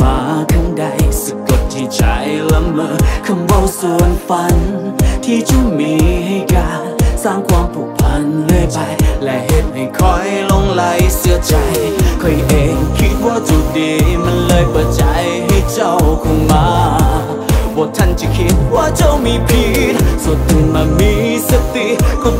มาข้างใดสะกดที่ใจละเมอคำว่าส่วนฝัน ที่จะมีให้การสร้างความผูกพันเรื่อยไป และเหตุให้คอยลงไหลเสียใจคอยเองคิดว่าจะดีมันเลยเปิดใจให้เจ้าเข้ามาบ่ทันจะคิดว่าเจ้ามีผิดสุดตื่นมามีสติก็ตกเป็น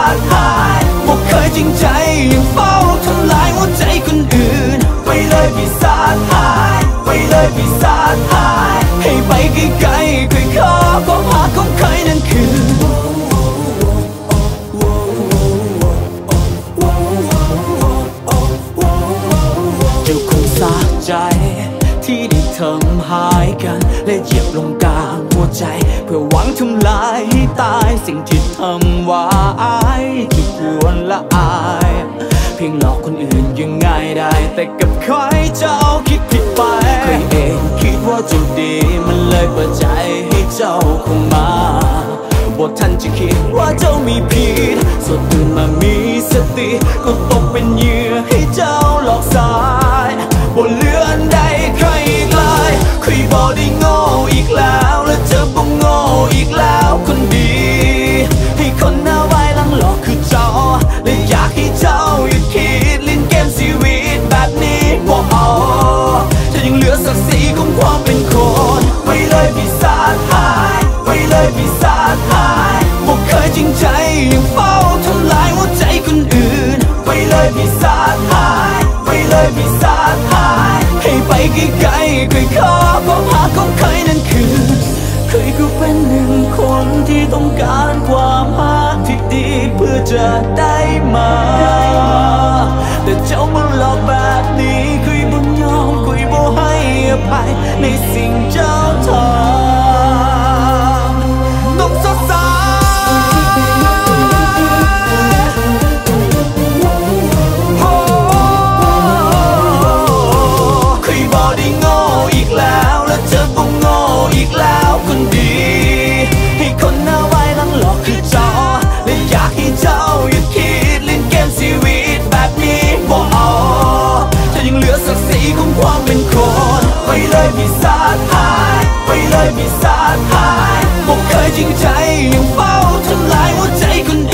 าจหายบ่เคยจริงใจยังเฝ้าทำลายหัวใจคนอื่น ไปเลยปีศาจหาย ไปเลยปีศาจหาย ให้ไปไกลๆเคยขอความหาของใครนั่นคือเจ้าคงสาใจที่ด้ ทำหายกัน และเหยียบลงกลางหัวใจ เพื่อหวังทำลายให้ตายสิ่งที่ทำไว้ที่ควรละอาย เพียงหลอกคนอื่นยังง่ายได้ แต่กับใครเจ้าคิดผิดไปใครเองคิดว่าจะดีมันเลยเปิดใจให้เจ้าเข้ามาบททันจะคิดว่าเจ้ามีผิดสดตื่นมามีสติก็ตกเป็นเหยื่อให้เจ้าหลอกสา ศักดิ์ศรีของความเป็นคนไปเลยปีศาจหายไปเลยปีศาจหายบอกเคยจริงใจยังเฝ้าทำลายหัวใจคนอื่นไปเลยปีศาจหายไปเลยปีศาจหาย ให้ไปไกลๆเคยขอความหาของใครนั่นคือเคยก็เป็นหนึ่งคนที่ต้องการความหาที่ดีเพื่อจะได้มา แต่เจ้ามัน ให้อภัยในสิ่งเจ้าทำต้องสดใสโอ้คุยบอได้โง่อีกแล้ว และเธอบ่โง่อีกแล้ว มีสาดหาย ไปเลยมีสาดหายบอกเคยจริงใจยังเฝ้าทำลายหัวใจคน